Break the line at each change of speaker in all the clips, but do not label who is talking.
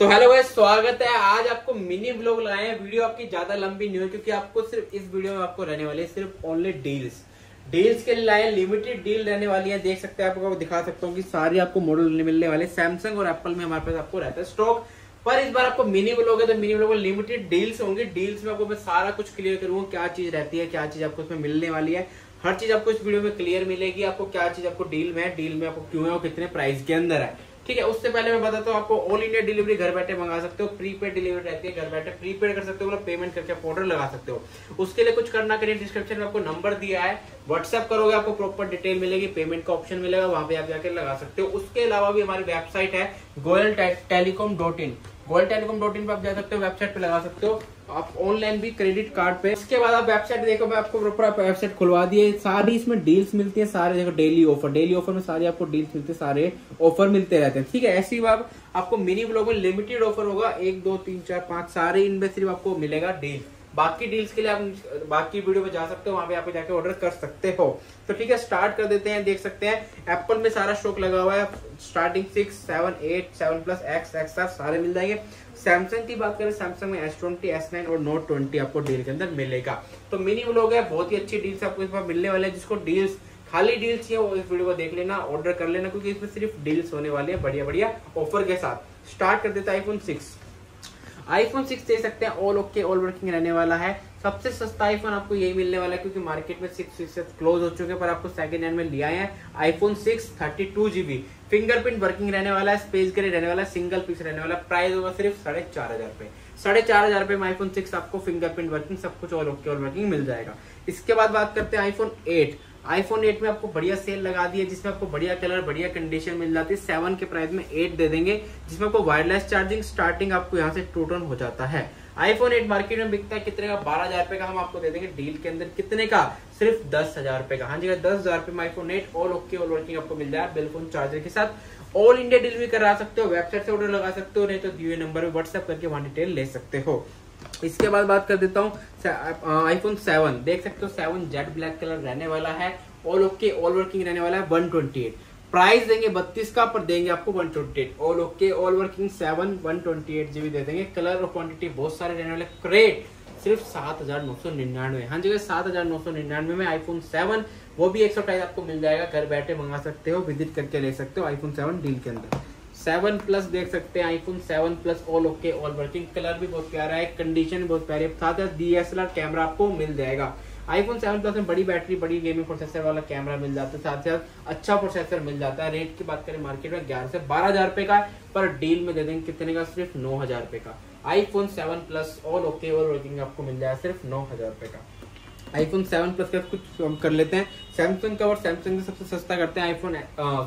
तो हेलो भाई स्वागत है। आज आपको मिनी ब्लॉग लगाए हैं। वीडियो आपकी ज़्यादा लंबी नहीं हो, क्योंकि आपको सिर्फ़ इस वीडियो में आपको रहने वाली है, सिर्फ़ ओनली डील्स डील्स के लिए लाए लिमिटेड डील रहने वाली है। देख सकते हैं आपको, दिखा सकता हूँ कि सारे आपको मॉडल मिलने वाले। सैमसंग और एप्पल में हमारे पास आपको रहता है स्टॉक पर इस बार आपको मिनी ब्लॉग है तो मिनी ब्लॉग में लिमिटेड डील्स होंगे। डील्स में आपको मैं सारा कुछ क्लियर करूँगा, क्या चीज़ रहती है, क्या चीज़ आपको उसमें मिलने वाली है। हर चीज़ आपको इस वीडियो में क्लियर मिलेगी, आपको क्या चीज़ आपको डील में है डील में आपको क्यों है और कितने प्राइस के अंदर है। ठीक है, उससे पहले मैं बताता हूँ, आपको ऑल इंडिया डिलीवरी घर बैठे मंगा सकते हो प्रीपेड डिलीवरी रहती है घर बैठे प्रीपेड कर सकते हो मतलब पेमेंट करके ऑर्डर लगा सकते हो। उसके लिए कुछ करना करिए डिस्क्रिप्शन में आपको नंबर दिया है व्हाट्सएप करोगे आपको प्रॉपर डिटेल मिलेगी पेमेंट का ऑप्शन मिलेगा, वहाँ पर आप जाकर लगा सकते हो। उसके अलावा भी हमारी वेबसाइट है Goyal telecom dot in Goyal telecom dot in पर आप जा सकते हो, वेबसाइट पे लगा सकते हो। आप ऑनलाइन भी क्रेडिट कार्ड पे। इसके बाद आप वेबसाइट देखो, मैं आपको प्रॉपर वेबसाइट खुलवा दिए। सारी इसमें डील्स मिलती है, सारे देखो, डेली ऑफ़र। डेली ऑफ़र में सारे आपको डील्स मिलते हैं, सारे ऑफ़र मिलते रहते हैं। ठीक है, ऐसी बात, आपको मिनी ब्लॉग में लिमिटेड ऑफ़र होगा। एक, दो, तीन, चार, पाँच, सारे इनमें सिर्फ़ आपको मिलेगा डील बाकी डील्स के लिए आप, बाकी वीडियो में जा सकते हो, वहाँ पे आप जाके ऑर्डर कर सकते हो। तो ठीक है स्टार्ट कर देते हैं, देख सकते हैं। एप्पल में सारा स्टॉक लगा हुआ है। Starting six seven eight seven plus X X सारे मिल जाएँगे। सैमसंग की बात करें सैमसंग में एस ट्वेंटी एस नाइन और नोट ट्वेंटी आपको डील के अंदर मिलेगा। तो मिनी ब्लॉग है, बहुत ही अच्छी डील्स आपको इस बार मिलने वाले हैं, जिसको डील्स खाली डील्स चाहिए वो इस वीडियो को देख लेना ऑर्डर कर लेना, क्योंकि इसमें सिर्फ़ डील्स होने वाले हैं बढ़िया बढ़िया ऑफ़र के साथ। स्टार्ट कर देता है आईफोन सिक्स आईफोन सिक्स दे सकते हैं ऑल ओके ऑल वर्किंग रहने वाला है। सबसे सस्ता आईफोन आपको यही मिलने वाला है, क्योंकि मार्केट में सिक्स क्लोज हो चुके हैं, पर आपको सेकंड हैंड में लिया है। IPhone six thirty two GB fingerprint working रहने वाला है स्पेस ग्रे रहने वाला है सिंगल पीस रहने वाला प्राइस होगा सिर्फ़ साढ़े चार हज़ार रुपए। साढ़े चार हज़ार रुपए में आईफोन सिक्स आपको फिंगरप्रिंट वर्किंग सब कुछ और ओके और वर्किंग मिल जाएगा। इसके बाद बात करते हैं आईफोन एट आईफोन एट में आपको बढ़िया सेल लगा दी है, जिसमें आपको बढ़िया कलर बढ़िया कंडीशन मिल जाती है। सेवन के प्राइस में एट दे देंगे, जिसमें आपको वायरलेस चार्जिंग स्टार्टिंग आपको यहाँ से टू टन हो जाता है। आईफोन एट मार्केट में बिकता है कितने का? बारह हज़ार रुपए का हम आपको दे देंगे डील के अंदर। कितने का? सिर्फ़ दस हज़ार रुपए का। हाँ जी दस हज़ार रुपए में iPhone eight all okay all working आपको मिल जाए बिल्कुल चार्जर के साथ ऑल इंडिया डिलीवरी करा सकते हो वेबसाइट से ऑर्डर लगा सकते हो, नहीं तो दिए नंबर पर व्हाट्सएप करके वहाँ डिटेल ले सकते हो। इसके बाद बात कर देता हूँ आईफोन सेवन देख सकते हो सेवन जेड ब्लैक कलर रहने वाला है ऑल ओके ऑल वर्किंग रहने वाला है वन ट्वेंटी एट प्राइस देंगे बत्तीस का, पर देंगे आपको one twenty eight all okay all working seven one twenty eight GB दे देंगे। कलर और क्वांटिटी बहुत सारे रहने वाले। क्रेट सिर्फ़ सात हज़ार नौ सौ निन्यानवे। हाँ जी सात हज़ार नौ सौ निन्यानवे में आईफोन सेवन वो भी एक सौ आपको मिल जाएगा। घर बैठे मंगा सकते हो विज़िट करके ले सकते हो आईफोन सेवन डील के अंदर। सेवन प्लस देख सकते हैं iPhone seven plus all okay all working colour भी बहुत प्यारा है कंडीशन बहुत प्यारी। है साथ साथ डीएसएलआर कैमरा आपको मिल जाएगा। आईफोन सेवन प्लस में बड़ी बैटरी, बड़ी गेमिंग प्रोसेसर वाला कैमरा मिल जाता है, साथ ही साथ अच्छा प्रोसेसर मिल जाता है। रेट की बात करें मार्केट में ग्यारह से बारह हज़ार रुपए का पर डील में दे देंगे कितने का? सिर्फ़ नौ हज़ार रुपए का। IPhone seven plus all okay all working आपको मिल जाएगा, सिर्फ़ नौ हज़ार रुपए का। आईफोन सेवन प्लस का कुछ कर लेते हैं। सैमसंग का और सैमसंग सबसे सस्ता करते हैं आईफोन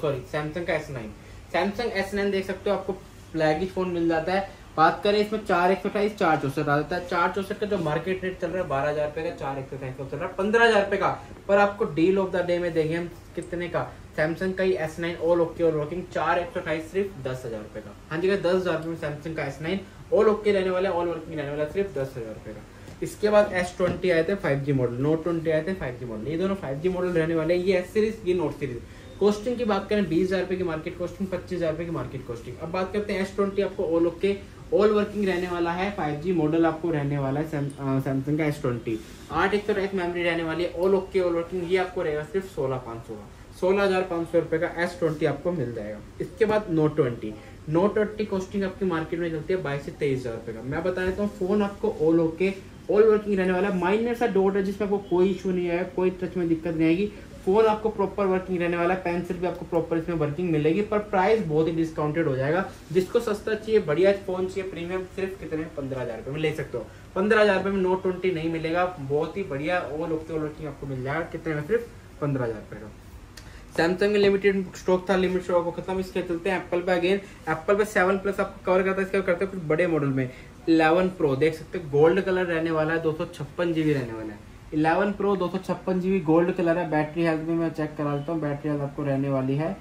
सॉरी सैमसंग का S nine Samsung S nine देख सकते हो, आपको फ्लैगिश फ़ोन मिल जाता है। बात करें इसमें चार एक सौ अठाईस चार चौसठ आ जाता है। चार चौसठ का जो मार्केट रेट चल रहा है, बारह हज़ार रुपए का, चार एक सौ अठाईस का चल रहा है, पंद्रह हज़ार रुपए का। पर आपको डील ऑफ़ द डे में देंगे हम कितने का? सैमसंग का ही एस नाइन ऑल ओके और वर्किंग चार एक सौ अठाईस सिर्फ़ दस हज़ार रुपए का। हाँ जी दस हज़ार रुपए में सैमसंग का एस नाइन ऑल ओके रहने वाला ऑल वर्किंग रहने वाला सिर्फ़ दस हज़ार रुपए का। इसके बाद एस ट्वेंटी आए थे five G model note twenty आए थे फाइव जी मॉडल ये दोनों फाइव जी मॉडल रहने वाले ये एस सीरीज़ ये नोट सीरीज़ कॉस्टिंग की बात करें, बीस हज़ार रुपए की मार्केट कॉस्टिंग पच्चीस हज़ार रुपए की मार्केट कॉस्टिंग अब बात करते हैं एस ट्वेंटी आपको ऑल ओके ऑल वर्किंग रहने वाला है 5G मॉडल आपको रहने वाला है सैमसंग का एस ट्वेंटी आठ एक सौ मेमोरी रहने वाली है ऑल ओके ऑल वर्किंग ये आपको रहेगा सिर्फ़ सोलह पाँच सौ का। सोलह हज़ार पाँच सौ रुपए का एस ट्वेंटी आपको मिल जाएगा। इसके बाद note twenty note twenty costing आपकी मार्केट में चलती है बाईस से तेईस हज़ार रुपए का। मैं बता देता हूँ फ़ोन आपको ऑल ओके ऑल वर्किंग रहने वाला है। माइनर सा डोट है जिसमें आपको कोई इशू नहीं आएगा कोई टच में दिक्कत नहीं आएगी। फ़ोन आपको प्रॉपर वर्किंग रहने वाला है पेंसिल भी आपको प्रॉपर इसमें वर्किंग मिलेगी, पर प्राइस बहुत ही डिस्काउंटेड हो जाएगा। जिसको सस्ता चाहिए, बढ़िया फ़ोन चाहिए प्रीमियम सिर्फ़ कितने? पंद्रह हज़ार रुपये में ले सकते हो। पंद्रह हज़ार रुपये में नोट ट्वेंटी नहीं मिलेगा, बहुत ही बढ़िया ऑल ओके वर्किंग आपको मिल जाएगा, कितने में? सिर्फ़ पंद्रह हज़ार रुपये का सैमसंग लिमिटेड स्टॉक था लिमिट स्टॉक को खत्म, इसके चलते हैं एप्पल पे अगेन एप्पल पे सेवन प्लस आपको कवर करता है, इसके करते हैं कुछ बड़े मॉडल में। इलेवन प्रो देख सकते हैं गोल्ड कलर रहने वाला है, दो सौ छप्पन जीबी रहने वाला है। इलेवन प्रो दो सौ गोल्ड कलर है। बैटरी हेल्थ भी मैं चेक करा देता हूँ। बैटरी हेल्थ आपको रहने वाली है।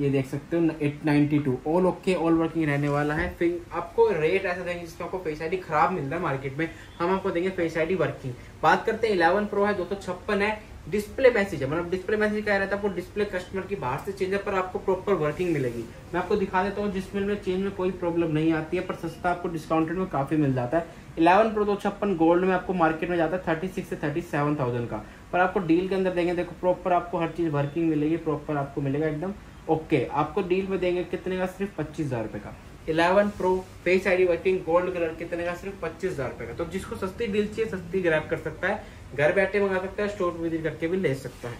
ये देख सकते हो, eight ninety two. All okay all working रहने वाला है। फिर आपको रेट ऐसा देंगे जिसमें आपको फेस आई खराब मिल रहा है मार्केट में। हम आपको देंगे फेस आई वर्किंग बात करते हैं, इलेवन प्रो है, दो सौ छप्पन है। डिस्प्ले मैसेज है। मतलब डिस्प्ले मैसेज क्या रहता है आपको डिस्प्ले कस्टमर की बाहर से चेंज है, पर आपको प्रॉपर वर्किंग मिलेगी। मैं आपको दिखा देता हूँ जिसमें में चेंज में कोई प्रॉब्लम नहीं आती है, पर सस्ता आपको डिस्काउंटेड में काफ़ी मिल जाता है। इलेवन प्रो दो छप्पन गोल्ड में आपको मार्केट में जाता है थर्टी सिक्स से थर्टी सेवन थाउज़ेंड का। पर आपको डील के अंदर देंगे, देखो प्रॉपर आपको हर चीज़ वर्किंग मिलेगी प्रॉपर आपको मिलेगा एकदम ओके आपको डील में देंगे कितने का? सिर्फ़ पच्चीस हज़ार रुपए का। Eleven pro face ID working gold colour कितने का? सिर्फ़ पच्चीस हज़ार रुपए का। तो जिसको सस्ती डील चाहिए, सस्ती ग्रैप कर सकता है। घर बैठे मंगा सकता है स्टोर विज़िट करके भी ले सकता है।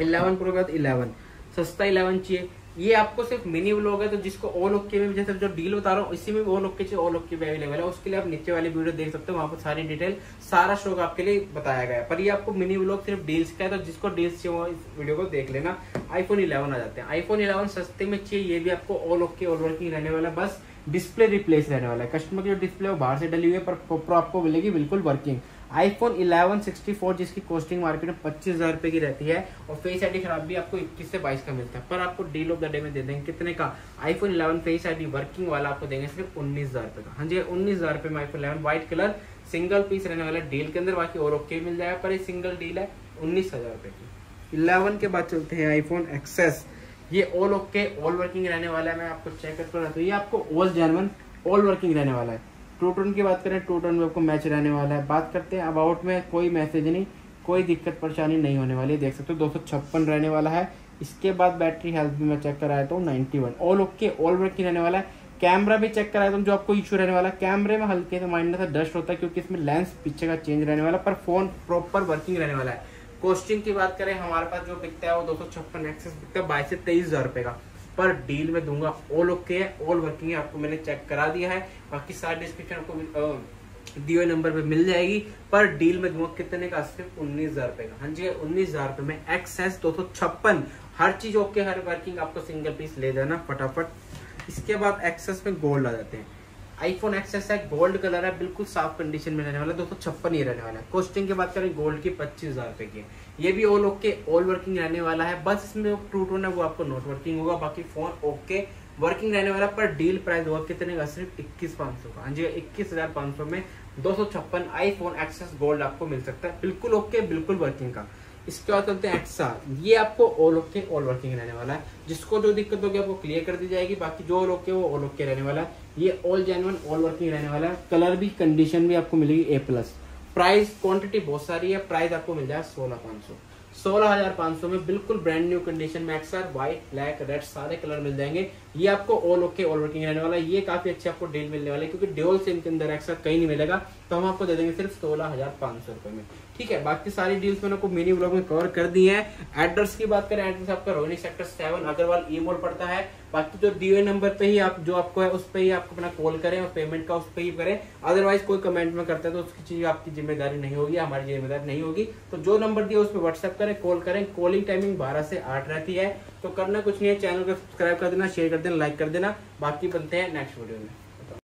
इलेवन प्रो के बाद इलेवन। सस्ता इलेवन चाहिए। ये आपको सिर्फ़ मिनी व्लॉग है तो जिसको ऑल ओके में, जैसे जो डील बता रहा हूँ इसी में ऑल ओके ऑल ओके भी अवेलेबल है। उसके लिए आप नीचे वाली वीडियो देख सकते हो, वहाँ पर सारी डिटेल सारा शो आपके लिए बताया गया है। पर ये आपको मिनी व्लॉग सिर्फ़ डील्स का है तो जिसको डील्स चाहिए वो इस वीडियो को देख लेना। आईफोन इलेवन आ जाते हैं। आईफोन इलेवन सस्ते में चाहिए, ये भी आपको ऑल ओके ऑल वर्किंग रहने वाला बस डिस्प्ले रिप्लेस रहने वाला है। कस्टमर की जो डिस्प्ले वो बाहर से डली हुई है, पर प्रॉपर आपको मिलेगी बिल्कुल वर्किंग आईफोन 11 64 जिसकी कॉस्टिंग मार्केट में पच्चीस हज़ार रुपए की रहती है और फेस आईडी खराब भी आपको 21 से 22 का मिलता है। पर आपको डील ऑफ़ द डे में दे देंगे। कितने का? आईफोन 11 फेस आईडी वर्किंग वाला आपको देंगे सिर्फ़ उन्नीस हज़ार रुपए का। हाँ जी, उन्नीस हज़ार रुपए में iPhone eleven white colour single piece रहने वाला डील के अंदर, बाकी और ओके मिल जाएगा, पर सिंगल डील है उन्नीस हज़ार रुपए की। इलेवन के बाद चलते हैं आईफोन एक्सेस ये ऑल ओके ऑल वर्किंग रहने वाला है, मैं आपको चेक कर रहा हूँ। ये आपको ऑल जेनवन ऑल वर्किंग रहने वाला है। टू टोन की बात करें टू टोन में आपको मैच रहने वाला है। बात करते हैं अबाउट में कोई मैसेज नहीं, कोई दिक्कत परेशानी नहीं होने वाली देख सकते हो, दो सौ छप्पन रहने वाला है। इसके बाद बैटरी हेल्थ भी मैं चेक कराया था ninety one all okay all working रहने वाला है। कैमरा भी चेक कराया था, जो आपको इशू रहने वाला है। कैमरे में हल्के से माइंड से डस्ट होता है, क्योंकि इसमें लेंस पीछे का चेंज रहने वाला पर फ़ोन प्रॉपर वर्किंग रहने वाला है। कॉस्टिंग की बात करें, हमारे पास जो बिकता है, वो दो सौ छप्पन एक्सेस बिकता है, बाईस से तेईस हज़ार रुपए का। पर डील में दूँगा। ऑल ओके है ऑल वर्किंग है, आपको मैंने चेक करा दिया है। बाकी सारे डिस्क्रिप्शन आपको दिए नंबर पे मिल जाएगी। पर डील में दूँगा कितने का? सिर्फ़ उन्नीस हज़ार रुपए का। हाँ जी, उन्नीस हज़ार रुपए में एक्सेस दो सौ छप्पन। हर चीज़ ओके हर वर्किंग आपको सिंगल पीस ले जाना फटाफट। इसके बाद एक्सेस में गोल्ड आ जाते हैं। आईफोन एक्सेस है गोल्ड कलर है, बिल्कुल साफ़ कंडीशन में रहने वाला है, दो सौ छप्पन ही रहने वाला है। कॉस्टिंग की बात करें गोल्ड की पच्चीस हज़ार रुपए की ये भी ऑल ओके ऑल वर्किंग रहने वाला है। बस इसमें ट्रू टोन है, वो आपको नॉट वर्किंग होगा, बाकी फ़ोन ओके वर्किंग रहने वाला, पर डील प्राइस होगा, कितने का? सिर्फ़ इक्कीस पाँच सौ का। हाँ जी, इक्कीस हज़ार पाँच सौ में दो सौ छप्पन आई फ़ोन एक्सेस गोल्ड आपको मिल सकता है। बिल्कुल ओके बिल्कुल वर्किंग का। इसके बाद चलते हैं? एक्सा ये आपको ऑल ओके ऑल वर्किंग रहने वाला है। जिसको जो दिक्कत होगी आपको क्लियर कर दी जाएगी। बाकी जो ऑल ओके वो ऑल ओके रहने वाला है। ये ऑल जेनवन ऑल वर्किंग रहने वाला है। कलर भी कंडीशन भी आपको मिलेगी ए प्लस प्राइस क्वांटिटी बहुत सारी है। प्राइस आपको मिल जाएगा सोलह पाँच सौ। सोलह हज़ार पाँच सौ में बिल्कुल ब्रांड न्यू कंडीशन में एक्सर व्हाइट ब्लैक रेड सारे कलर मिल जाएँगे। ये आपको ऑल ओके ऑल वर्किंग रहने वाला है। ये काफ़ी अच्छे आपको डील मिलने वाले क्योंकि ड्योल सिम के अंदर एक्सर कहीं नहीं मिलेगा। तो हम आपको दे देंगे सिर्फ़ सोलह हज़ार पाँच सौ रुपए में। ठीक है, बाकी सारी डील्स मैंने आपको मिनी ब्लॉग में कवर कर दी है। एड्रेस की बात करें एड्रेस आपका Rohini sector seven Aggarwal E mall पड़ता है। बाकी जो दिए नंबर पे ही आप, जो आपको है, उस पर ही आपको अपना कॉल करें और पेमेंट का उस पर ही करें। अदरवाइज़ कोई कमेंट में करते हैं तो उसकी चीज़ आपकी ज़िम्मेदारी नहीं होगी, हमारी ज़िम्मेदारी नहीं होगी। तो जो नंबर दिया उस पर व्हाट्सएप करें कॉल करें। कॉलिंग टाइमिंग बारह से आठ रहती है। तो करना कुछ नहीं है चैनल को सब्सक्राइब कर देना शेयर कर देना लाइक कर देना। बाकी बनते हैं नेक्स्ट वीडियो में।